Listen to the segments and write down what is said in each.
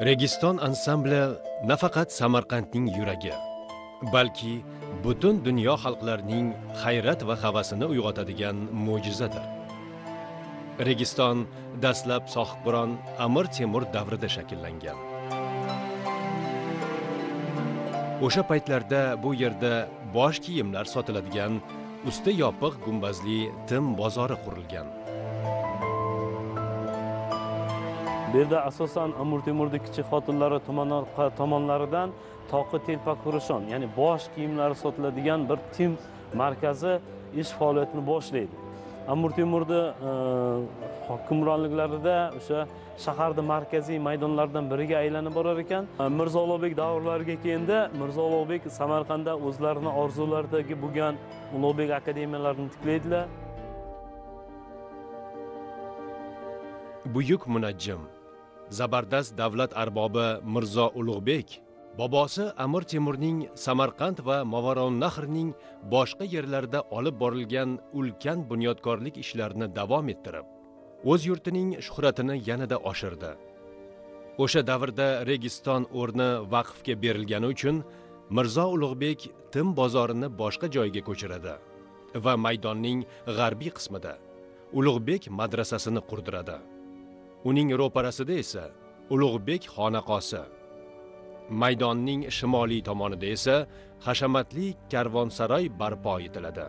registon ansambli nafaqat samarqandning yuragi balki butun dunyo xalqlarining hayrat va havasini uyg'otadigan mo'jizadir. Registon dastlab sohibqiron amir temur davrida shakllangan. O'sha paytlarda bu yerda bosh kiyimlar sotiladigan usti yopiq gumbazli tim bozori qurilgan. Bu yerda asosan amir temurni kichik xotinlari tomonlaridan toqi telpak xurushon ya'ni bosh kiyimlari sotiladigan bir tim markazi ish faoliyatini boshlaydi. Amir temurni e, hukmronliklarida o'sha shaharni markaziy maydonlaridan biriga aylanib borar ekan. E, mirzo ulug'bek davrlariga kelganda mirzo ulug'bek samarqandda o'zlarini orzularidagi bo'lgan ulug'bek akademiyalarini tiklaydilar. Buyuk munajjim zabardast davlat arbobi mirzo ulug'bek bobosi amir temurning samarqand va movaronnahrning boshqa yerlarida olib borilgan ulkan bunyodkorlik ishlarini davom ettirib o'z yurtining shuhratini yanada oshirdi. O'sha davrda registon o'rni vaqfga berilgani uchun mirzo ulug'bek tim bozorini boshqa joyga ko'chiradi va maydonning g'arbiy qismida ulug'bek madrasasini qurdiradi. Uning ro'parasida esa ulug'bek xonaqosi. Maydonning shimoliy tomonida esa hashamatli karvonsaroy barpo etiladi.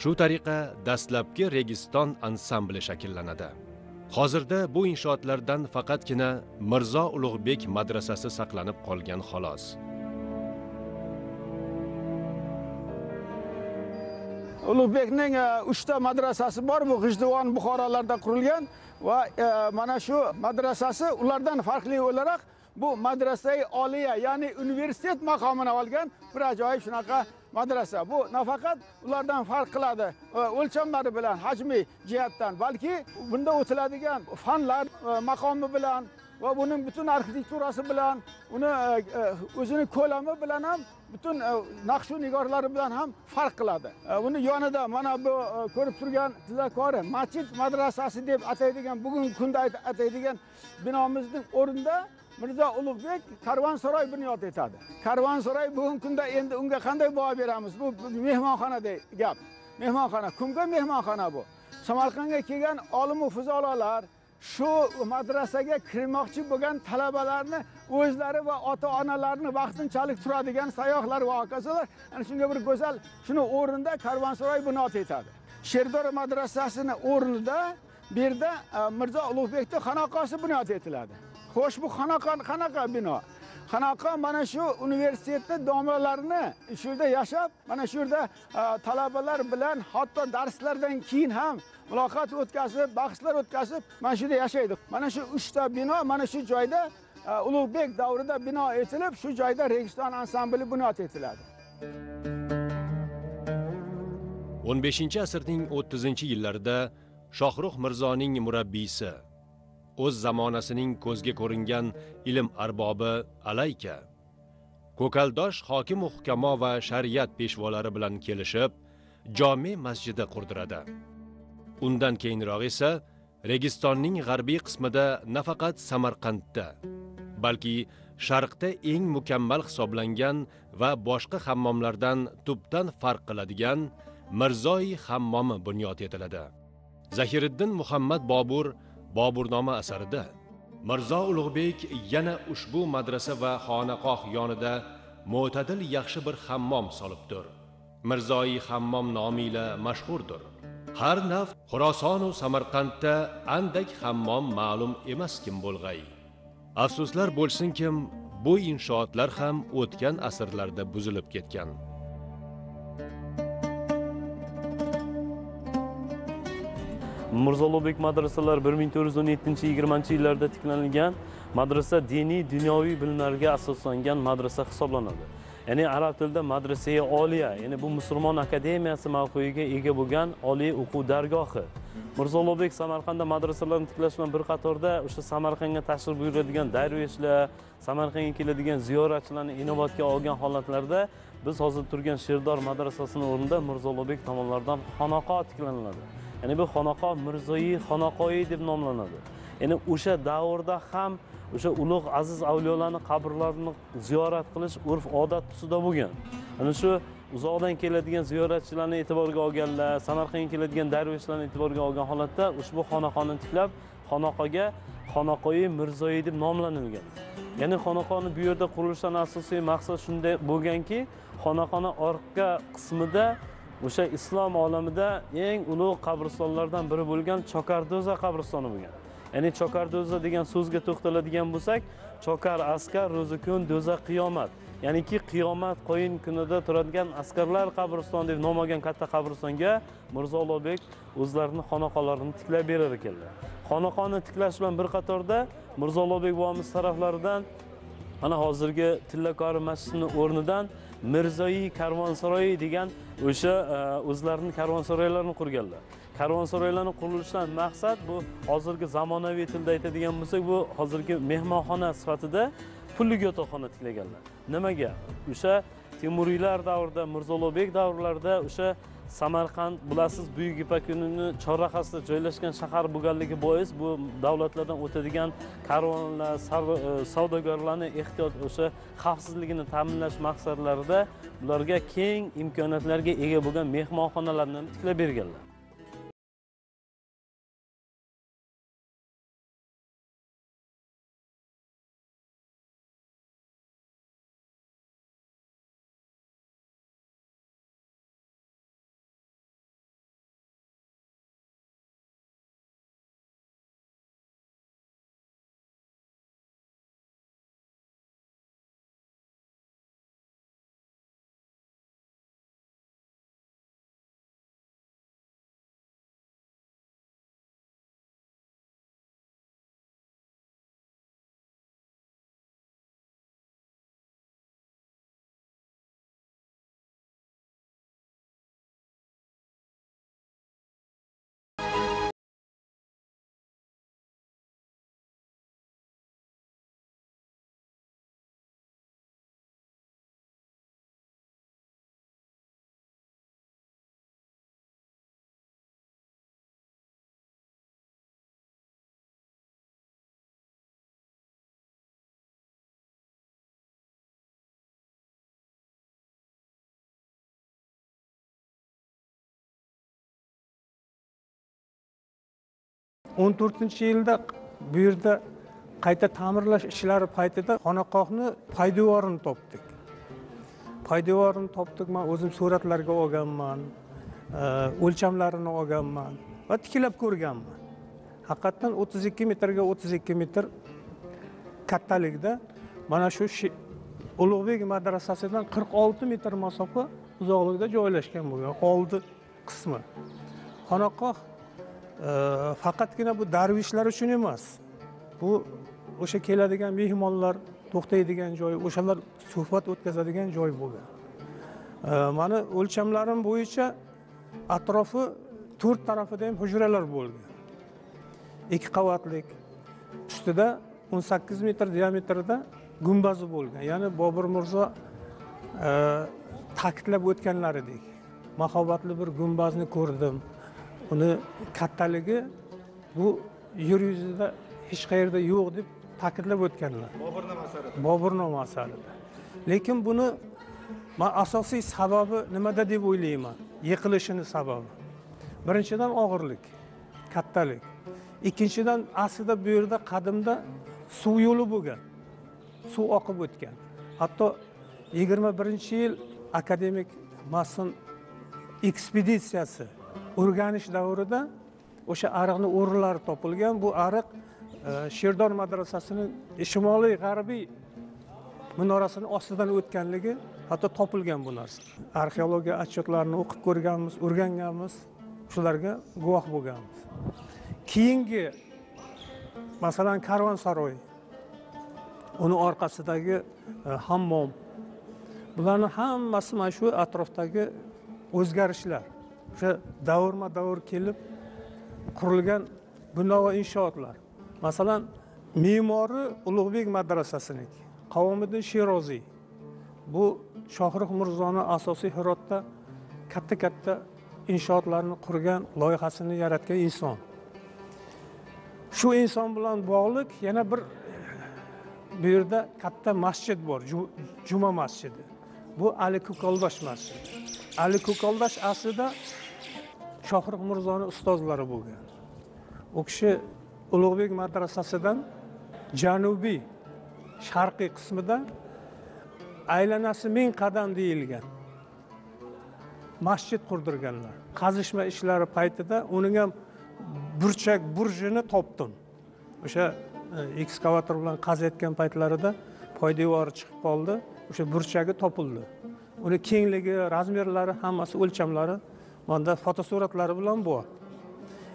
Shu tariqa dastlabki registon ansambli shakllanadi. Hozirda bu inshootlardan faqatgina mirzo ulug'bek madrasasi saqlanib qolgan xolos. Ulug'bekning e, uchta madrasasi bor bu g'ijduvon buxorolarda qurilgan. Va e, mana shu madrasasi ulardan farqli o'laroq. Bu madrasai oliya ya'ni universitet maqomini olgan bir ajoyib shunaqa madrasa. Bu nafaqat ulardan farq qiladi e, o'lchamlari bilan hajmiy jihatdan balki bunda o'tiladigan fanlar e, maqomi bilan va buning butun arxitekturasi bilan uni e, o'zini ko'lami bilan ham butun e, naqshu nigorlari bilan ham farq qiladi. E, uni yonida mana bu e, ko'rib turgan tillakori masjid madrasasi deb ataydigan bugungi kunda ataydigan binomizning o'rnida mirzo ulug'bek karvonsaroy bunyod etadi. Karvonsaroy bugungi kunda endi unga qanday baho beramiz? Bu mehmonxonadek gap. Mehmonxona. Kimga mehmonxona bu? Samarqandga kelgan olimu fuzololar shu madrasaga kirmoqchi bo'lgan talabalarni o'zlari va ota onalarini vaqtinchalik turadigan sayyohlar va hokazolar ana shunga bir go'zal shuni o'rnida karvonsaroy bunyod etadi. Sherdor madrasasini o'rnida e, bu yerda mirzo ulug'bekni xonaqosi bunyod etiladi. Xo'sh bu xonaqo qanaqa bino. Qanaqa? Mana shu universitetni domlalarini shu yerda yashab mana shu yerda e, talabalar bilan hatto darslardan keyin ham muloqot o'tkazib bahslar o'tkazib mana shu yerda yashaydi. Mana shu uchta bino mana shu joyda e, ulug'bek davrida bino etilib shu joyda registon ansambli bunyod etiladi. 15 asrning 30 yillarida shohrux mirzoning murabbiysi o'z zamonasining ko'zga ko'ringan ilm arbobi alayka. Ko'kaldosh hokim hukamo va shariat peshvolari bilan kelishib jome masjidi qurdiradi. Undan keyinroq esa registonning g'arbiy qismida nafaqat samarqandda balki sharqda eng mukammal hisoblangan va boshqa hammomlardan tubdan farq qiladigan mirzoi hammomi bunyod etiladi. Zahiriddin muhammad bobur boburnoma asarida mirzo ulug'bek yana ushbu madrasa va xonaqoh yonida mo'tadil yaxshi bir hammom solibdir mirzoi hammom nomi ila mashhurdir har naf xurosonu samarqandda andak hammom ma'lum emas kim bo'lg'ay. Afsuslar bo'lsinkim bu inshootlar ham o'tgan asrlarda buzilib ketgan. Mirzolobek madrasalari bir ming to'rt yuz o'n yettinchi yigirmanchi yillarda tiklanilgan madrasa diniy dunyoviy bilimlarga asoslangan madrasa hisoblanadi. Ya'ni arab tilida madrasai oliya ya'ni bu musulmon akademiyasi mavqeiga ega bo'lgan oliy o'quv dargohi. Mirzo ulug'bek samarqandda madrasalarni tiklash bilan bir qatorda o'sha samarqandga tashrif buyuradigan darveshlar samarqandga keladigan ziyoratchilarni inobatga olgan holatlarda biz hozir turgan sherdor madrasasini o'rnida mirzo ulug'bek tomonidan xonaqo tiklaniladi. Ya'ni bu xonaqo mirzoiy xonaqoyi deb nomlanadi. Ya'ni o'sha davrda ham o'sha ulug' aziz avliyolarni qabrlarini ziyorat qilish urf odat tusida bo'lgan. Ana shu uzoqdan keladigan ziyoratchilarni e'tiborga olganlar samarqandga keladigan darveshlarni e'tiborga olgan holatda ushbu xonaqoni tiklab xonaqoga xonaqoyi mirzoyi deb nomlanilgan. Ya'ni xonaqoni bu yerda qurilishidan asosiy maqsad shunday bo'lganki xonaqoni orqa qismida o'sha islom olamida eng ulug' qabristonlardan biri bo'lgan chokardo'za qabristoni bo'lgan. Ya'ni chokardo'za degan so'zga to'xtaladigan bo'lsak chokar askar ro'zi kun do'za qiyomat. Ya'niki qiyomat qo'yin kunida turadigan askarlar qabristoni deb nom olgan katta qabristonga mirzo ulug'bek o'zlarini xonaqolarini tiklab berar ekanlar. Xonaqoni tiklash bilan bir qatorda mirzo ulug'bek bobomiz taraflaridan mana hozirgi tillakori masjidini o'rnidan mirzoiy karvonsaroyi degan o'sha e, o'zlarini karvonsaroylarini qurganlar. Karvonsaroylarni qurilishidan maqsad bu hozirgi zamonaviy tilda aytadigan bo'lsak bu hozirgi mehmonxona sifatida pullik yotoqxona tiklaganlar. Nimaga? O'sha temuriylar davrida mirzo ulug'bek davrlarida o'sha samarqand bilasiz buyuk ipak yo'lini chorrahasida joylashgan shahar bo'lganligi bois bu davlatlardan o'tadigan karvonlar e, savdogarlarni ehtiyot o'sha xavfsizligini ta'minlash maqsadlarida ularga keng imkoniyatlarga ega bo'lgan mehmonxonalarni tiklab berganlar. O'n to'rtinchi yilda bu yerda qayta ta'mirlash ishlari paytida xonaqohni poydevorini topdik. Poydevorini topdik man o'zim suratlarga olganman e, o'lchamlarini olganman va tiklab ko'rganman. Haqiqatdan o'ttiz ikki metrga o'ttiz ikki metr kattalikda mana shu ulug'bek madrasasidan qirq olti metr masofa uzoqlikda joylashgan bo'lgan oldi qismi. Xonaqoh faqatgina bu darvishlar uchun emas. Bu o'sha keladigan mehmonlar to'xtaydigan joy o'shalar suhbat o'tkazadigan joy bo'lgan. Mani o'lchamlarim bo'yicha atrofi to'rt tarafida ham hujralar bo'lgan. Ikki qavatlik ustida o'n sakkiz metr diametrida gumbazi bo'lgan. Ya'ni bobur mirzo ta'kidlab o'tganlaridek mahobatli bir gumbazni ko'rdim. Uni kattaligi bu yer yuzida hech qayerda yo'q deb ta'kidlab o'tganlar. Boburnoma asarida lekin buni man asosiy sababi nimada deb o'ylayman? Yiqilishini sababi. Birinchidan og'irlik kattalik. Ikkinchidan aslida bu yerda qadimda suv yo'li bo'lgan suv oqib o'tgan. Hatto yigirma birinchi yil akademik mason ekspeditsiyasi o'rganish davrida o'sha ariqni o'rinlari topilgan. Bu ariq e, sherdor madrasasini shimoliy g'arbiy minorasini ostidan o'tganligi hatto topilgan bu narsa. Arxeologiya отчетlarini o'qib ko'rganmiz o'rganganmiz shularga guvoh bo'lganmiz. Keyingi masalan karvonsaroy uni orqasidagi e, hammom. Bularni hammasi mana shu atrofdagi o'zgarishlar. O'sha davrma davr kelib qurilgan bino va inshootlar. Masalan me'mori ulug'bek madrasasiniki qavomiddin sheroziy bu shohrux mirzoni asosiy hirotda katta katta inshootlarni qurgan loyihasini yaratgan inson. Shu inson bilan bog'liq yana bir bu yerda katta masjid bor juma masjidi. Bu ali ko'kaldosh masjidi. Ali ko'kaldosh aslida shohruh mirzoni ustozlari bo'lgan. U kishi ulug'bek madrasasidan janubiy sharqiy qismida aylanasi ming qadam deyilgan masjid qurdirganlar. Qazishma ishlari paytida uning ham burchak burjini topdim. O'sha e, ekskavator bilan qazayotgan paytlarida poydevori chiqib qoldi o'sha burchagi topildi. Uni kengligi razmerlari hammasi o'lchamlari manda fotosuratlari bilan bor.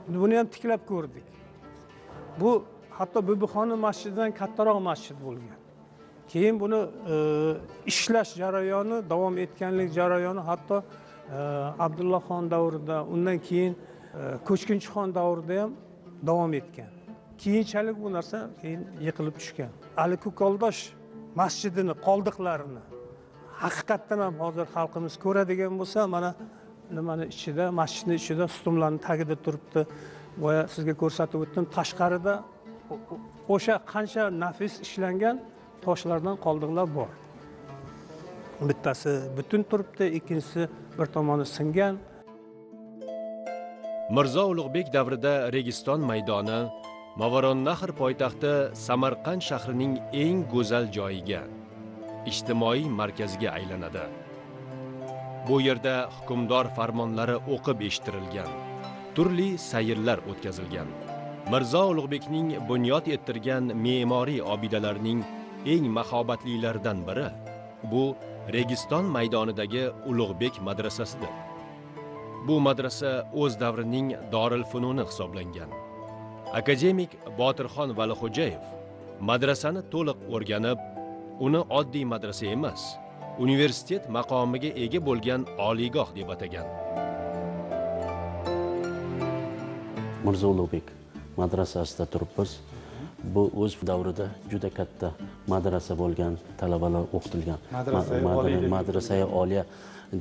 Endi buni ham tiklab ko'rdik. Bu hatto bibixonim masjididan kattaroq masjid bo'lgan. Keyin buni e, ishlash jarayoni davom etganlik jarayoni hatto e, abdullaxon davrida undan keyin e, ko'chkinchixon davrida ham davom etgan. Keyinchalik bu narsa keyin yiqilib tushgan. Ali ko'kaldosh masjidini qoldiqlarini haqiqatdan ham hozir xalqimiz ko'radigan bo'lsa mana nimani ichida masjidni ichida stumlarni tagida turibdi. Boya sizga ko'rsatib o'tdim tashqarida o'sha qancha nafis ishlangan toshlardan qoldiqlar bor. Bittasi butun turibdi ikkinchisi bir tomoni singan. Mirzo ulug'bek davrida registon maydoni movaronnahr poytaxti samarqand shahrining eng go'zal joyiga ijtimoiy markaziga aylanadi. Bu yerda hukmdor farmonlari o'qib eshittirilgan turli sayrlar o'tkazilgan. Mirzo ulug'bekning bunyod ettirgan me'moriy obidalarning eng mahobatlilaridan biri bu registon maydonidagi ulug'bek madrasasidir. Bu madrasa o'z davrining doril fununi hisoblangan. Akademik botirxon valixo'jayev madrasani to'liq o'rganib uni oddiy madrasa emas universitet maqomiga ega bo'lgan oliygoh deb atagan. Mirzo ulug'bek madrasasida turibmiz. Bu o'z davrida juda katta madrasa bo'lgan talabalar o'qitilgan. Madrasa-i Ma- oliya deb madrasai oliya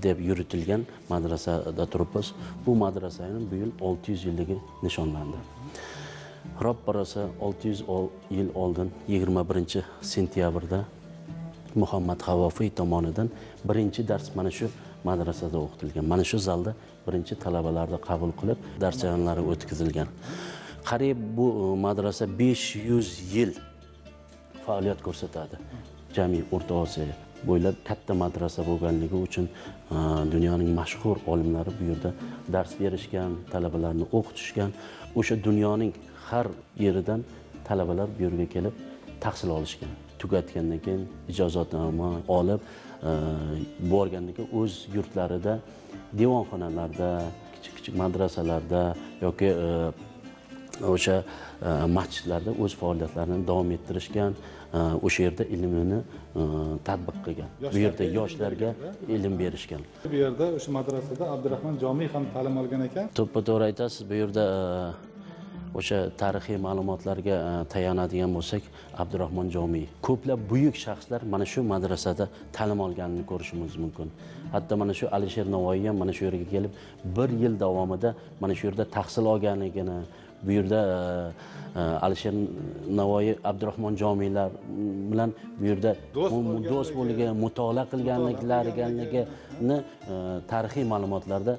deb yuritilgan madrasada turibmiz. Bu madrasani bu yil 600 yilligi nishonlandi. Roppa rosa 600 ol- yil oldin 21 sentyabrda muhammad havofiy tomonidan birinchi dars mana shu madrasada o'qitilgan. Mana shu zalda birinchi talabalarni qabul qilib dars jarayonlari o'tkazilgan. Qariyb bu e, madrasa madrasa 500 yil faoliyat ko'rsatadi. Jami o'rta osiyo bo'ylab katta madrasa bo'lganligi uchun e, dunyoning mashhur olimlari bu yerda dars berishgan talabalarni o'qitishgan. O'sha dunyoning har yeridan talabalar bu yerga kelib tahsil olishgan. Tugatgandan keyin ijozatnoma olib e, borgandan keyin o'z yurtlarida devonxonalarda kichik kichik madrasalarda yoki e, o'sha e, masjidlarda o'z faoliyatlarini davom ettirishgan o'sha yerda ilmini tadbiq qilgan. Bu yerda yoshlarga ilm berishgan. Bu yerda o'sha madrasada abdurahmon jomiy ham ta'lim olgan ekan. To'ppa to'g'ri aytasiz bu yerda o'sha tarixiy ma'lumotlarga e, tayanadigan bo'lsak abdurahmon jomiy. Ko'plab buyuk shaxslar mana shu madrasada ta'lim olganini ko'rishimiz mumkin. Hatto mana shu alisher navoiy ham mana shu yerga kelib bir yil davomida mana shu yerda tahsil olganligini bu yerda e, e, alisher navoiy abdurahmon jomiylar bilan bu yerda Do'st bo'lgan mutolaa qilganliklarini tarixiy ma'lumotlarda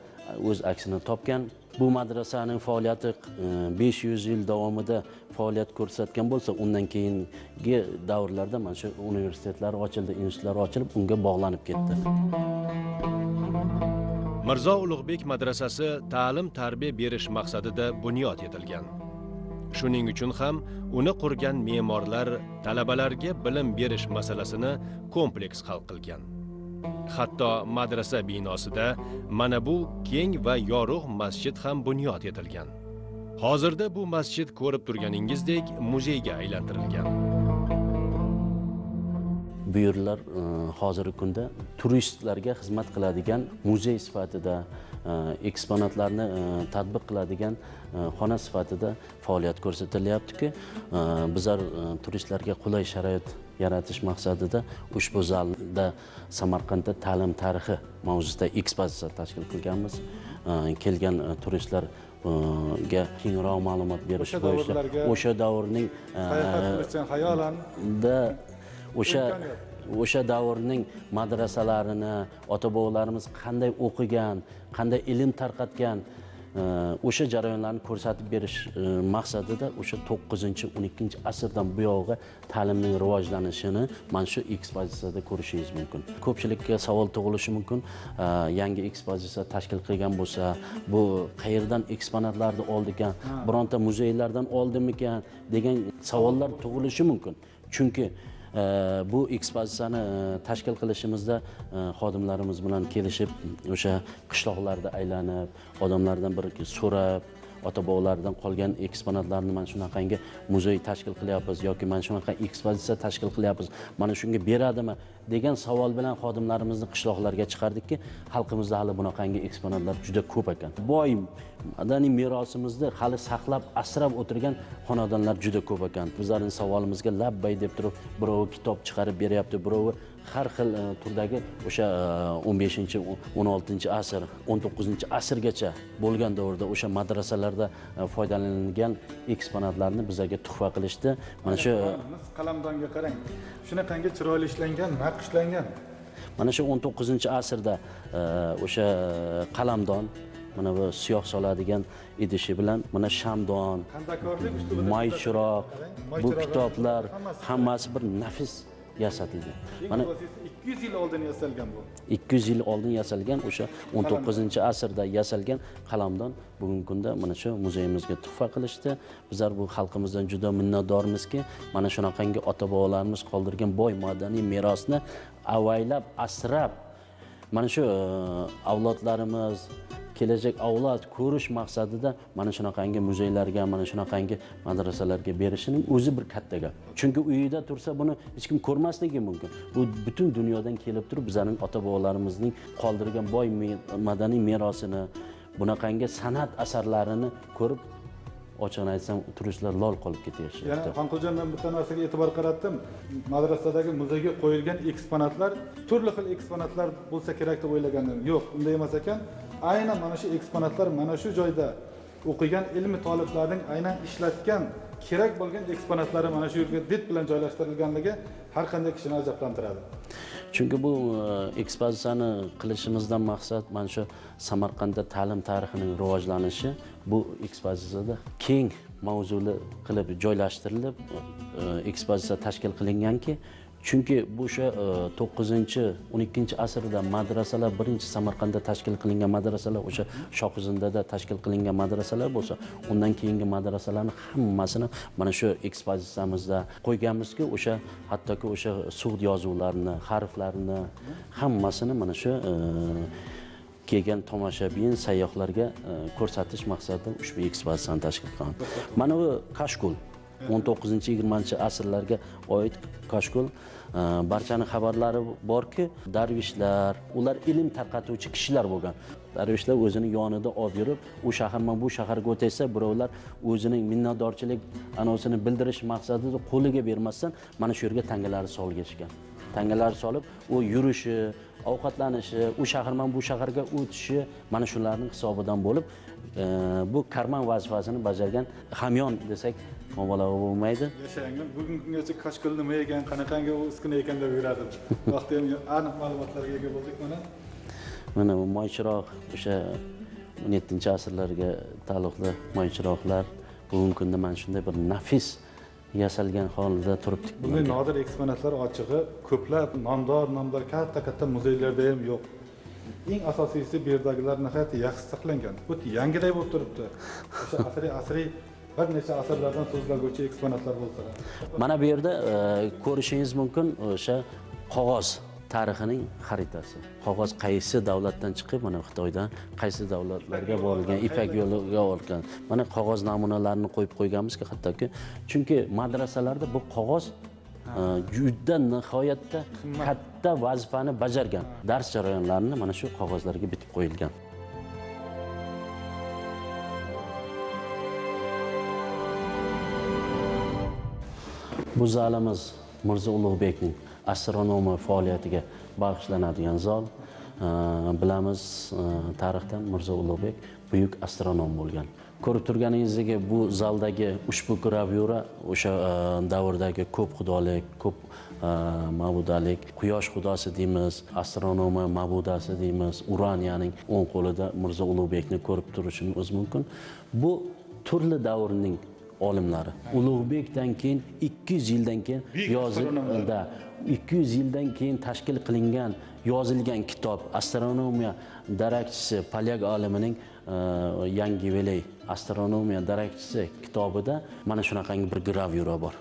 o'z aksini topgan bu madrasaning faoliyati e, besh 500 yil davomida faoliyat ko'rsatgan bo'lsa undan keyingi davrlarda mana shu universitetlar ochildi institutlar ochilib unga bog'lanib ketdi. Mirzo ulug'bek madrasasi ta'lim tarbiya berish maqsadida bunyod etilgan. Shuning uchun ham uni qurgan me'morlar talabalarga bilim berish masalasini kompleks hal qilgan. Hatto madrasa binosida mana bu keng va yorug' masjid ham bunyod etilgan. Hozirda bu masjid ko'rib turganingizdek muzeyga aylantirilgan. Bu yerlar e, hozirgi kunda turistlarga xizmat qiladigan muzey sifatida e, eksponatlarni e, tadbiq qiladigan xona sifatida faoliyat ko'rsatilyaptiki. Bizlar turistlarga qulay sharoit yaratish maqsadida ushbu zalda samarqandda ta'lim tarixi mavzusida ekspozitsiya tashkil qilganmiz. E, kelgan e, turistlar ga kengroq ma'lumot berish bo'yicha o'sha davrning sayohat qilish uchun xayolan da o'sha o'sha davrning madrasalarini ota bobolarimiz qanday o'qigan qanday ilm tarqatgan e, o'sha jarayonlarni ko'rsatib berish e, maqsadida o'sha to'qqizinchi o'n ikkinchi asrdan buyog'i ta'limning rivojlanishini mana shu ekspozitsiyada ko'rishingiz mumkin. Ko'pchilikka savol tug'ilishi mumkin. Yangi ekspozitsiya tashkil qilgan bo'lsa bu qayerdan eksponatlarni oldi ekan bironta muzeylardan oldimikan degan savollar tug'ilishi mumkin. Chunki bu ekspozitsiyani e, tashkil qilishimizda e, xodimlarimiz bilan kelishib o'sha qishloqlarda aylanib odamlardan bir so'rab ota bobolardan qolgan eksponatlarni mana shunaqangi muzey tashkil qilyapmiz yoki mana shunaqa ekspozitsiya tashkil qilyapmiz mana shunga beradimi degan savol bilan xodimlarimizni qishloqlarga chiqardikki xalqimizda hali bunaqangi eksponatlar juda ko'p ekan. Boy madaniy merosimizni hali saqlab asrab o'tirgan xonadonlar juda ko'p ekan. Bizlarni savolimizga labbay deb turib birovi kitob chiqarib beryapti birovi har xil e, turdagi o'sha e, o'n beshinchi o'n oltinchi asr o'n to'qqizinchi asrgacha bo'lgan davrda o'sha madrasalarda e, foydalanilgan eksponatlarni bizlarga tuhfa qilishdi. Mana shu qalamdonga qarang. Shunaqangi chiroyli ishlangan naqshlangan mana shu o'n to'qqizinchi asrda e, o'sha qalamdon mana bu siyoh soladigan idishi bilan mana shamdon Qarang, bu kitoblar hammasi bir nafis yasatilgan. Mana asosiysi 200 yil oldin yasalgan bu. 200 yil oldin yasalgan o'sha 19 asrda yasalgan qalamdon bugungi kunda mana shu muzeyimizga tuhfa qilishdi. Bizlar bu xalqimizdan juda minnatdormizki mana shunaqangi ota bobolarimiz qoldirgan boy madaniy merosni avaylab asrab mana shu e, avlodlarimiz kelajak avlod ko'rish maqsadida mana shunaqangi muzeylarga mana shunaqangi madrasalarga berishining o'zi bir katta gap. Chunki uyida tursa buni hech kim ko'rmasligi mumkin. Bu butun dunyodan kelib turib bizlarning ota bobolarimizning qoldirgan boy madaniy merosini bunaqangi san'at asarlarini ko'rib ochig'ini aytsam turistlar lol qolib yana ketyapti xonquljon man bitta narsaga e'tibor qaratdim. Madrasadagi muzeyga qo'yilgan eksponatlar turli xil eksponatlar bo'lsa kerak deb o'ylagandim. Yo'q unday emas ekan. Aynan mana shu eksponatlar mana shu joyda o'qigan ilmi toliblarning aynan ishlatgan kerak bo'lgan eksponatlari mana shu yerga did bilan joylashtirilganligi har qanday kishini ajablantiradi. Chunki bu e, ekspozitsiyani qilishimizdan maqsad mana shu samarqandda ta'lim tarixining rivojlanishi bu ekspozitsiyada keng mavzuli qilib joylashtirilib e, ekspozitsiya tashkil qilinganki chunki bu o'sha e, to'qqizinchi o'n ikkinchi asrda madrasalar birinchi samarqandda tashkil qilingan madrasalar o'sha shohizindada tashkil qilingan madrasalar bo'lsa undan keyingi madrasalarni hammasini mana shu ekspozitsiyamizda qo'yganmizki o'sha hattoki o'sha sud yozuvlarini harflarini hammasini mana shu e, kelgan tomoshabin sayyohlarga e, ko'rsatish maqsadida ushbu ekspozitsiyani tashkil qilgan mana bu o'n 19-20 asrlarga oid koshkul e, barchani xabarlari borki darvishlar ular ilm tarqatuvchi kishilar bo'lgan. Darvishlar o'zini yonida olib yurib u shaharman bu shaharga o'taysa birovlar o'zining minnatdorchilik anavsini bildirish maqsadida qo'liga bermasdan mana shu yerga tangalarni solgachgan tangalar solib u yurishi ovqatlanishi u shaharman bu shaharga o'tishi mana shularning hisobidan bo'lib e, bu karman vazifasini bajargan hamyon desak mubolag'a bo'lmaydi. Yashagan bugungi kungacha kashkul nima ekan qanaqangi uskuna ekan deb yuradim vaqti ham aniq ma'lumotlarga ega bo'ldik mana. Mana bu moychiroq o'sha o'n yettinchi asrlarga taalluqli moychiroqlar. Bugungi kunda mana shunday bir nafis yasalgan holida turibdi bunday nodir eksponatlar ochig'i ko'plab nomdor nomdor katta katta muzeylarda ham yo'q. Eng asosiysi bu yerdagilar nihoyatda yaxshi saqlangan. Xuddi yangiday bo'lib turibdi. O'sha asriy asriy bir necha asrlardan so'zlanuvchi eksponatlar bo'lsalar mana bu yerda e, ko'rishingiz mumkin o'sha qog'oz tarixining xaritasi. Qog'oz qaysi davlatdan chiqib mana xitoydan qaysi davlatlarga borilgan ipak yo'liga olgan mana qog'oz namunalarini qo'yib qo'yganmizki hattoki chunki madrasalarda bu qog'oz e, juda nihoyatda katta vazifani bajargan. Dars jarayonlarini mana shu qog'ozlarga bitib qo'yilgan bu zalimiz mirzo ulug'bekning astronomiya faoliyatiga bag'ishlanadigan zal e, bilamiz e, tarixdan mirzo ulug'bek buyuk astronom bo'lgan. Ko'rib turganingizdek bu zaldagi ushbu gravyura o'sha e, davrdagi ko'p xudolik ko'p ma'budalik quyosh xudosi deymiz astronomiya ma'budasi deymiz uraniyaning o'ng qo'lida mirzo ulug'bekni ko'rib turishimiz mumkin. Bu turli davrning olimlari. Ulug'bekdan keyin 200 yildan keyin yozilda 200 yildan keyin tashkil qilingan yozilgan kitob. Astronomiya darakchisi polyak olimining e, yangi veley astronomiya darakchisi kitobida mana shunaqangi bir gravyura bor.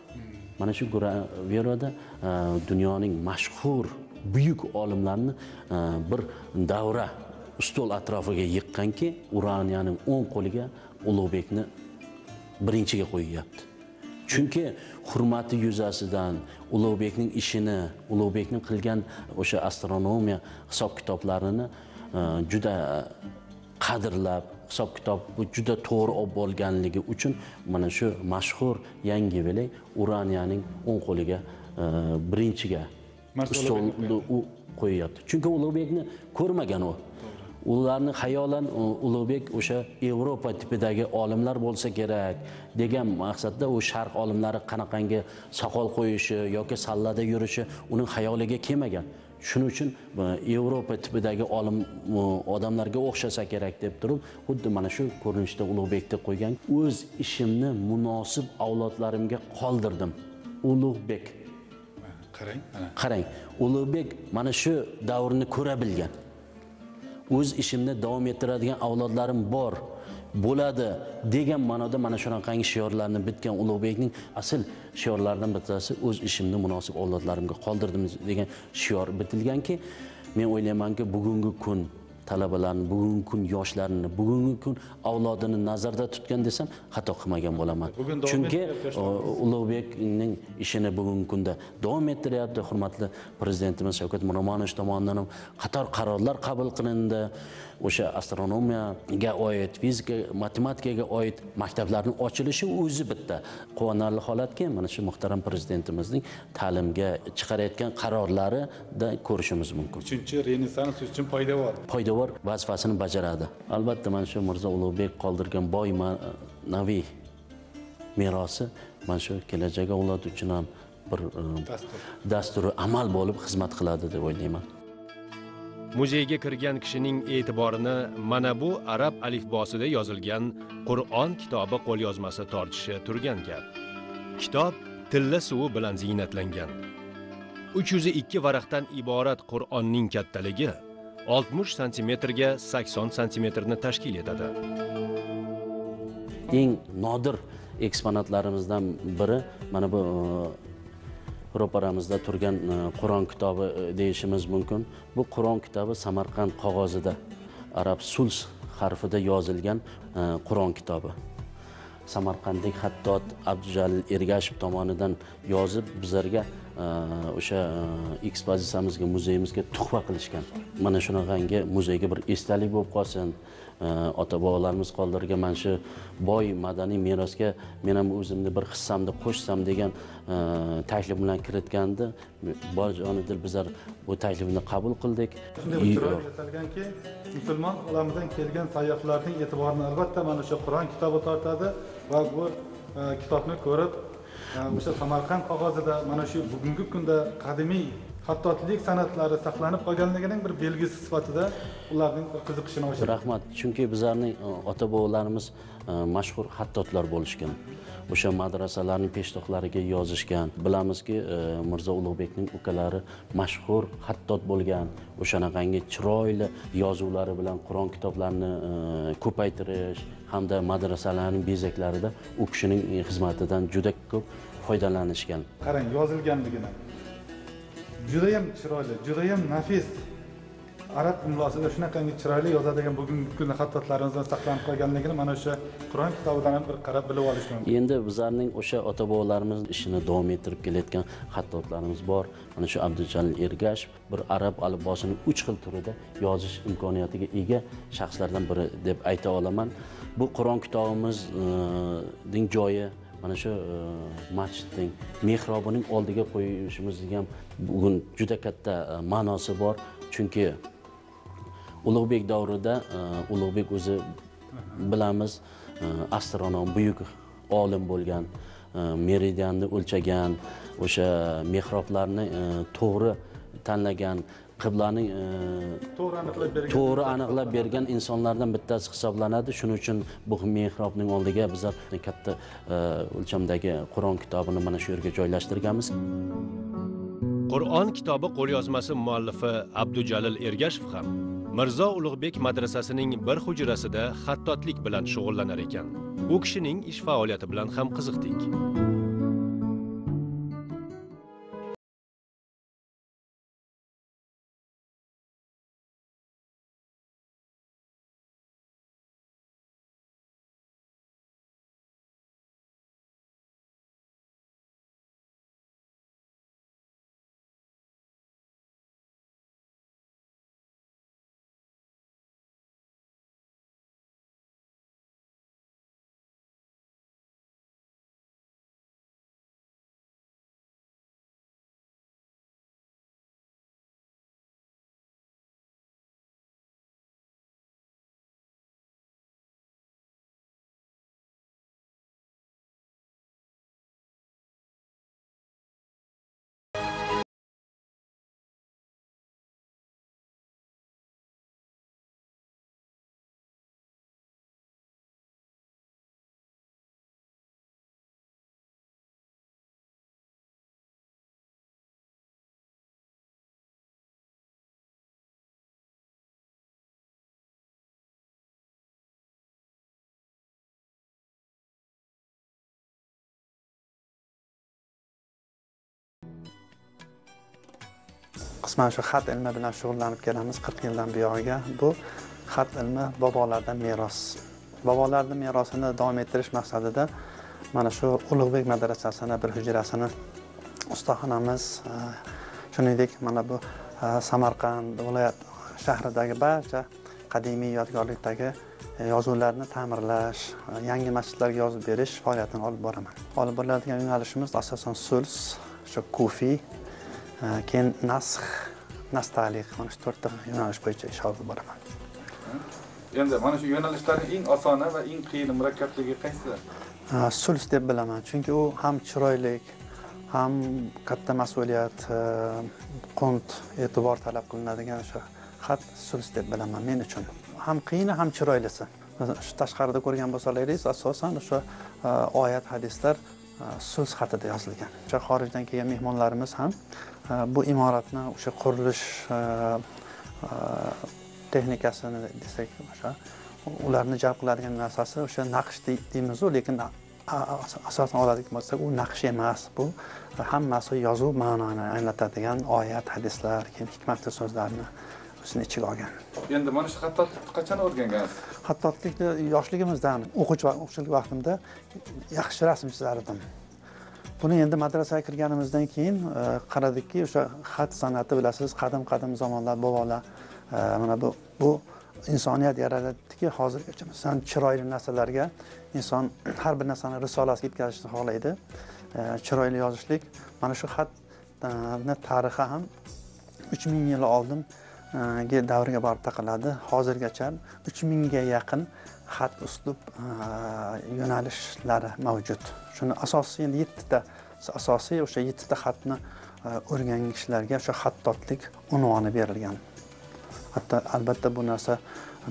Mana shu gravyurada e, dunyoning mashhur buyuk olimlarni e, bir davra ustol atrofiga yiqqanki uraniyaning o'ng qo'liga ulug'bekni birinchiga qo'yyapti. Chunki hurmati yuzasidan ulug'bekning ishini ulug'bekning qilgan o'sha astronomiya hisob kitoblarini e, juda qadrlab hisob kitob juda to'g'ri olib borganligi uchun mana shu mashhur yangi velay uraniyaning o'ng qo'liga e, birinchiga ustolni u qo'yyapti. Chunki ulug'bekni ko'rmagan u ularni xayolan ulug'bek o'sha yevropa tipidagi olimlar bo'lsa kerak degan maqsadda u sharq olimlari qanaqangi soqol qo'yishi yoki sallada yurishi uning xayoliga kelmagan. Shuning uchun yevropa tipidagi olim odamlarga o'xshasa kerak deb turib xuddi mana shu ko'rinishda ulug'bekni qo'ygan o'z ishimni munosib avlodlarimga qoldirdim. Ulug'bek. Qarang. Qarang ulug'bek mana shu davrni ko'ra bilgan o'z ishimni davom ettiradigan avlodlarim bor bo'ladi degan ma'noda mana shunaqangi shiorlarni bitgan ulug'bekning asl shiorlaridan bittasi o'z ishimni munosib avlodlarimga qoldirdim degan shior bitilganki men o'ylaymanki bugungi kun talabalarni bugungi kun yoshlarni bugungi kun avlodini nazarda tutgan desam xato qilmagan bo'laman. Chunki ulug'bekning ishini bugungi kunda davom ettiryapti hurmatli prezidentimiz shavkat miromonovich tomonidan ham qator qarorlar qabul qilindi o'sha astronomiyaga oid fizika matematikaga oid maktablarning ochilishi o'zi bitta quvonarli holatki mana shu muhtaram prezidentimizning ta'limga chiqarayotgan qarorlarida ko'rishimiz mumkin. Uchinchi renessans uchun poydevor. Poydevor vazifasini bajaradi. Albatta mana shu mirzo ulug'bek qoldirgan boy ma'naviy merosi mana shu kelajak avlod uchun ham bir e, Dastur. dasturi amal bo'lib xizmat qiladi deb o'ylayman muzeyga kirgan kishining e'tiborini mana bu arab alifbosida yozilgan qur'on kitobi qo'lyozmasi tortishi turgan gap. Kitob tilla suvi bilan ziynatlangan. 302 varaqdan iborat qur'onning kattaligi 60 santimetrga 80 santimetrni tashkil etadi. Eng nodir eksponatlarimizdan biri mana bu ro'paramizda turgan e, qur'on kitobi e, deyishimiz mumkin. Bu qur'on kitobi samarqand qog'ozida arab suls harfida yozilgan e, qur'on kitobi. Samarqandlik xattot abdujalil ergashev tomonidan yozib bizlarga o'sha ekspozitsiyamizga muzeyimizga tuhfa qilishgan. Mana shunaqangi muzeyga bir esdalik bo'lib qolsin. Ota bobolarimiz qoldirgan mana shu boy madaniy merosga men ham o'zimni bir hissamni qo'shsam degan taklif bilan kiritgandi. Bor jonidil bizlar bu taklifni qabul qildik. Shunday chiroyli yasalganki musulmon olamidan kelgan sayyohlarning e'tiborini albatta mana shu qur'on kitobi tortadi va bu kitobni ko'rib o'sha samarqand qog'ozida mana shu bugungi kunda qadimiy xattotlik san'atlari saqlanib qolganligining bir belgisi sifatida ularning qiziqishini oshiradi rahmat. Chunki bizlarning e, ota bobolarimiz e, mashhur xattotlar bo'lishgan o'sha madrasalarning peshtoqlariga yozishgan bilamizki e, mirzo ulug'bekning ukalari mashhur xattot bo'lgan o'shanaqangi chiroyli yozuvlari bilan qur'on kitoblarini ko'paytirish hamda madrasalarning bezaklarida u kishining xizmatidan juda ko'p foydalanishgan. Qarang yozilganligini judayam chiroyli judayam nafis. Arab imlosida shunaqangi chiroyli yozadigan bugungi kunda xattotlarimizdan saqlanib qolganligini mana o'sha qur'on kitobidan ham bir qarab bilib olish mumkin. Endi bizlarning o'sha ota bobolarimiz ishini davom ettirib kelayotgan xattotlarimiz bor. Mana shu abdujalil ergashev bir arab alibosini uch xil turida yozish imkoniyatiga ega shaxslardan biri deb ayta olaman. Bu qur'on kitobimizning joyi mana shu e, masjidning mehrobining oldiga qo'yishimizga ham bugun juda katta e, ma'nosi bor. Chunki ulug'bek davrida e, ulug'bek o'zi bilamiz astronom buyuk olim bo'lgan meridianni o'lchagan o'sha mehroblarni to'g'ri tanlagan qiblani e, to'g'ri aniqlab bergan to'g'ri aniqlab bergan insonlardan bittasi hisoblanadi. Shuning uchun bu mehrobning oldiga bizlar katta e, o'lchamdagi qur'on kitobini mana shu yerga joylashtirganmiz. Qur'on kitobi qo'lyozmasi muallifi abdujalil ergashev ham mirzo ulug'bek madrasasining bir hujrasida xattotlik bilan shug'ullanar ekan. U kishining ish faoliyati bilan ham qiziqdik qisman shu xat ilmi bilan shug'ullanib kelamiz qirq yildan buyog'iga. Bu xat ilmi bobolardan meros. Bobolarni merosini davom ettirish maqsadida mana shu ulug'bek madrasasini bir hujrasini ustaxonamiz e, shuningdek mana bu e, samarqand viloyat shahridagi barcha qadimiy yodgorlikdagi e, yozuvlarni ta'mirlash yangi masjidlarga yozib berish faoliyatini olib boraman. Olib boriladigan yo'nalishimiz asosan suls shu kufiy keyin nasx nastalik mana shu to'rtta yo'nalish bo'yicha ish olib boraman endi mana shu yo'nalishlarning eng osoni va eng qiyini murakkabligi qaysi suls deb bilaman chunki u ham chiroyli ham katta mas'uliyat qunt e'tibor talab qilinadigan o'sha xat suls deb bilaman men uchun. Ham qiyini ham chiroylisi shu tashqarida ko'rgan bo'lsalaringiz asosan o'sha oyat hadislar suls xatida yozilgan. O'sha xorijdan kelgan mehmonlarimiz ham bu imoratni o'sha qurilish texnikasini desak o'sha ularni jalb qiladigan narsasi o'sha naqsh deymizu lekin asosan oladigan bo'lsak u naqsh emas bu hammasi yozuv ma'noni anglatadigan oyat hadislar keyin hikmatli so'zlarni o'zini ichiga olgan endi mana shu xattotlikni qachon o'rgangansiz? Xattotlikni yoshligimizdan o'quvchi o'quvchilik vaqtimda yaxshi rasm chizar edim buni endi madrasaga kirganimizdan keyin e, qaradikki o'sha xat san'ati bilasiz qadim qadim zamonlar bobolar e, mana bu bu insoniyat yaraladiki hozirgacha masalan chiroyli narsalarga inson har bir narsani risolasiga yetkazishni xohlaydi. E, chiroyli yozishlik mana shu xatni tarixi ham uch ming yil oldingi davrga borib taqaladi. Hozirgacha uch mingga yaqin xat uslub yo'nalishlari mavjud. Shuni asosiy endi yettita asosiy o'sha yettita xatni e, o'rgangan kishilarga o'sha xattotlik unvoni berilgan. Hatto albatta bu narsa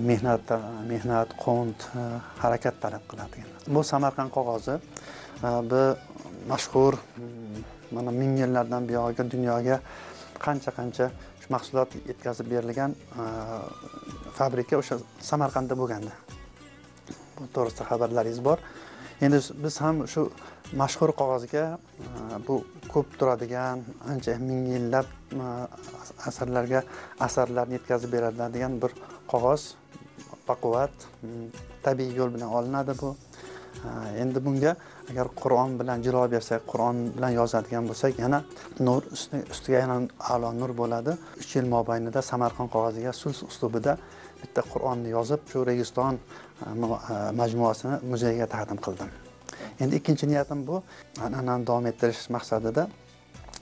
mehnat e, mehnat qunt e, harakat talab qiladigan. Bu samarqand qog'ozi bu mashhur mm, mana ming yillardan buyog'iga dunyoga qancha qancha mahsulot yetkazib berilgan fabrika o'sha samarqandda bo'lganda bu to'g'risida xabarlaringiz bor. Endi biz ham shu mashhur qog'ozga e, bu ko'p turadigan ancha ming yillab e, asarlarga asarlarni yetkazib beradigan bir qog'oz baquvvat mm, tabiiy yo'l bilan olinadi bu. E, endi bunga agar qur'on bilan jilo bersak qur'on bilan yozadigan bo'lsak yana nur ustiga yana a'lo nur bo'ladi. Uch yil mobaynida samarqand qog'oziga sulh uslubida bitta qur'onni yozib shu registon e, e, majmuasini muzeyga taqdim qildim. Endi ikkinchi niyatim bu. An'anani davom ettirish maqsadida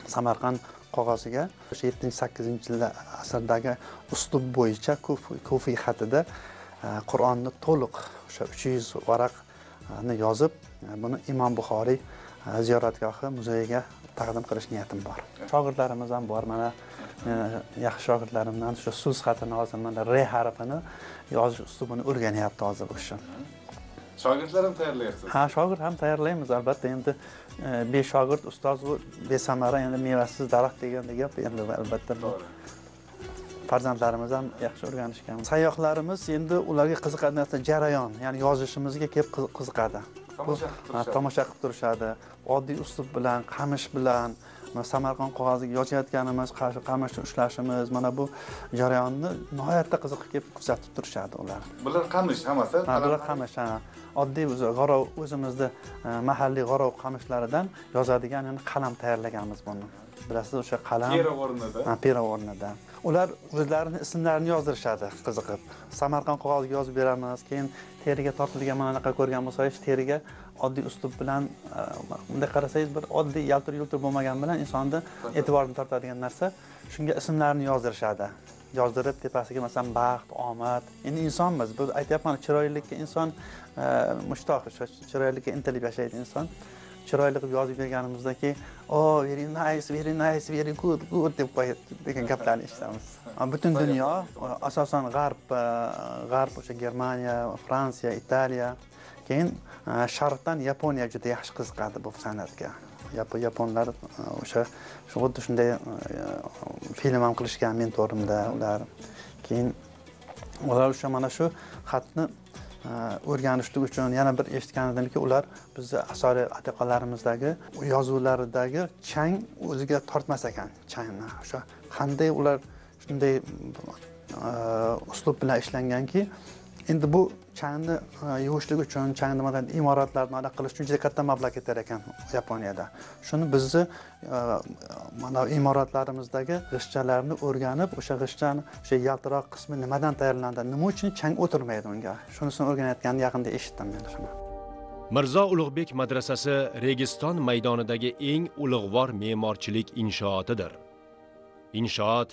samarqand qog'oziga o'sha yettinchi sakkizinchi asrdagi uslub bo'yicha kufiy xatida e, qur'onni to'liq o'sha uch yuz varaqni yozib buni imom buxoriy ziyoratgohi muzeyiga taqdim qilish niyatim bor. Shogirdlarimiz ham bor. Mana yaxshi shogirdlarimdan shu so'z xatini hozir mana re harfini yozish uslubini o'rganyapti hozir o'sha. Shogirdlar ham tayyorlayapsiz? Ha shogird ham tayyorlaymiz albatta. Endi besh shogird ustoz bu besamara endi mevasiz daraxt deganda gap endi albatta bu farzandlarimiz ham yaxshi o'rganishgan. Sayyohlarimiz endi ularga qiziqadigan narsa jarayon ya'ni yozishimizga kelib qiziqadi. Tomosha qilib turishadi. Oddiy uslub bilan qamish bilan samarqand qog'oziga yozayotganimiz qamishni ushlashimiz mana bu jarayonni nihoyatda qiziqib kelib kuzatib turishadi ular. Bular qamish hammasi ha bular qamish ha. Oddiy o'zi g'arov o'zimizni mahalliy g'arov qamishlaridan yozadigan yani qalam tayyorlaganmiz buni. Bilasiz o'sha qalam pera o'rnida. Ha pera o'rnida. Ular o'zlarini ismlarini yozdirishadi qiziqib. Samarqand qog'oziga yozib beramiz keyin teriga tortilgan mana bunaqa ko'rgan bo'lsangiz teriga oddiy uslub bilan bunday qarasangiz bir oddiy yaltir yultir bo'lmagan bilan insonni e'tiborini tortadigan narsa shunga ismlarini yozdirishadi. Yozdirib tepasiga masalan baxt omad. Endi insonmiz biz aytyapman chiroylilikka inson mushtoq o'sha chiroylikka intilib yashaydi inson. Chiroyli qilib yozib berganimizdan keyin oh very nice very nice very good good deb qo'yadi degan gaplarni eshitamiz. Butun dunyo asosan g'arb g'arb o'sha germaniya fransiya italiya keyin sharqdan yaponiya juda yaxshi qiziqadi bu san'atga yaponlar o'sha xuddi shunday film ham qilishgan mentorimda ular keyin ular o'sha mana shu xatni o'rganishlik uchun yana bir eshitgan edimki ular bizni asoriy atiqalarimizdagi yozuvlaridagi chang o'ziga tortmas ekan changni o'sha qanday ular shunday uslub bilan ishlanganki endi bu changni yuvishlik uchun changni mana imoratlarni anaqa qilish uchun juda katta mablag' ketar ekan yaponiyada. Shuni bizni mana imoratlarimizdagi g'ishchalarni o'rganib o'sha g'ishchani o'sha yaltiroq qismi nimadan tayyorlanadi nima uchun chang o'tirmaydi unga? Shunisini o'rganayotganini yaqinda eshitdim men shuni. Mirzo ulug'bek madrasasi registon maydonidagi eng ulug'vor me'morchilik inshootidir inshoot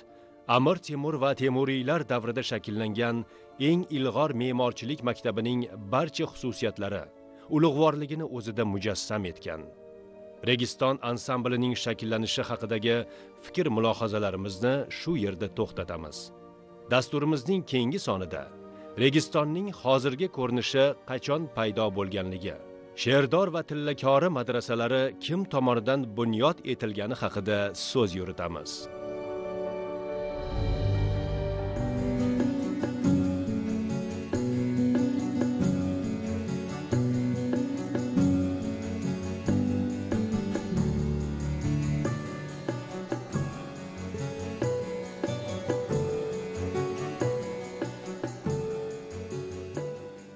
amir temur va temuriylar davrida shakllangan eng ilg'or me'morchilik maktabining barcha xususiyatlari ulug'vorligini o'zida mujassam etgan. Registon ansamblining shakllanishi haqidagi fikr mulohazalarimizni shu yerda to'xtatamiz. Dasturimizning keyingi sonida registonning hozirgi ko'rinishi qachon paydo bo'lganligi sherdor va tillakori madrasalari kim tomonidan bunyod etilgani haqida so'z yuritamiz.